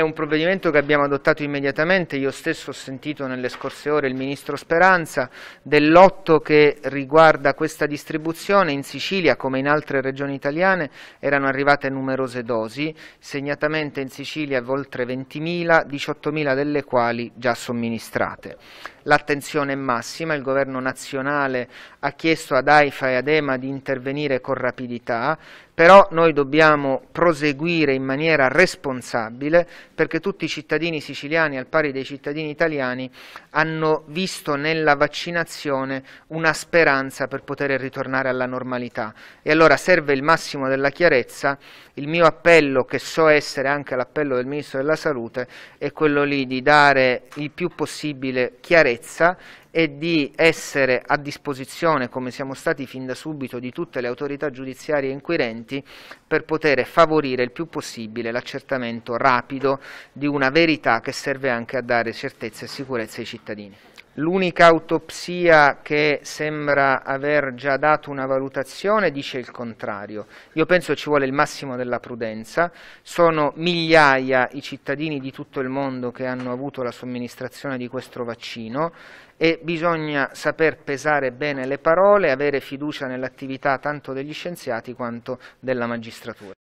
è un provvedimento che abbiamo adottato immediatamente, io stesso ho sentito nelle scorse ore il Ministro Speranza, del lotto che riguarda questa distribuzione. In Sicilia come in altre regioni italiane erano arrivate numerose dosi, segnatamente in Sicilia oltre 20.000, 18.000 delle quali già somministrate. L'attenzione è massima, il governo nazionale ha chiesto ad AIFA e ad EMA di intervenire con rapidità, però noi dobbiamo proseguire in maniera responsabile perché tutti i cittadini siciliani, al pari dei cittadini italiani, hanno visto nella vaccinazione una speranza per poter ritornare alla normalità. E allora serve il massimo della chiarezza. Il mio appello, che so essere anche l'appello del Ministro della Salute, è quello lì di dare il più possibile chiarezza e di essere a disposizione, come siamo stati fin da subito, di tutte le autorità giudiziarie inquirenti per poter favorire il più possibile l'accertamento rapido di una verità che serve anche a dare certezza e sicurezza ai cittadini. L'unica autopsia che sembra aver già dato una valutazione dice il contrario. Io penso ci vuole il massimo della prudenza. Sono migliaia i cittadini di tutto il mondo che hanno avuto la somministrazione di questo vaccino e bisogna saper pesare bene le parole e avere fiducia nell'attività tanto degli scienziati quanto della magistratura.